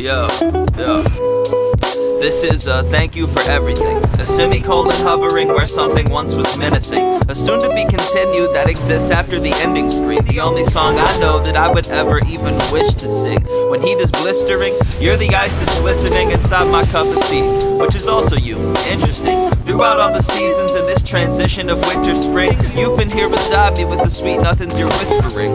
Yo, yo. This is a thank you for everything. A semicolon hovering where something once was menacing. A soon to be continued that exists after the ending screen. The only song I know that I would ever even wish to sing. When heat is blistering, you're the ice that's glistening inside my cup of tea, which is also you. Interesting. Throughout all the seasons in this transition of winter spring, you've been here beside me with the sweet nothings you're whispering.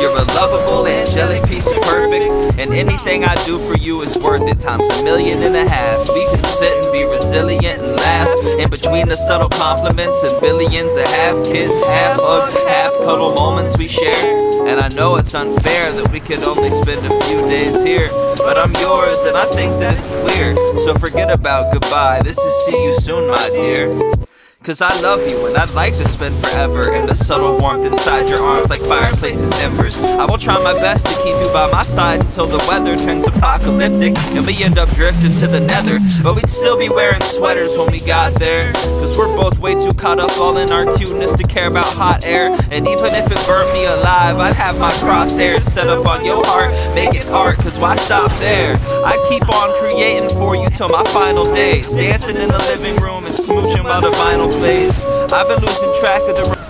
You're a lovable, angelic piece of perfect, and anything I do for you is worth it times a million and a half. We can sit and be resilient and laugh in between the subtle compliments and billions of half kiss, half hug, half cuddle moments we share. And I know it's unfair that we could only spend a few days here, but I'm yours and I think that it's clear. So forget about goodbye. This is see you soon, my dear. Cause I love you and I'd like to spend forever in the subtle warmth inside your arms like fireplaces embers. I will try my best to keep you by my side until the weather turns apocalyptic and we end up drifting to the nether. But we'd still be wearing sweaters when we got there. Cause we're both way too caught up all in our cuteness to care about hot air. And even if it burnt me alive, I'd have my crosshairs set up on your heart. Make it art, cause why stop there? I keep on creating for you till my final days. Dancing in the living room and smooching while the vinyl I've been losing track of the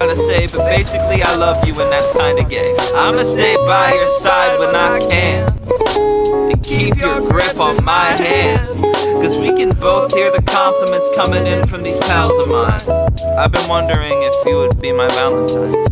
to say, but basically I love you and that's kinda gay. I'ma stay by your side when I can. And keep your grip on my hand. Cause we can both hear the compliments coming in from these pals of mine. I've been wondering if you would be my Valentine.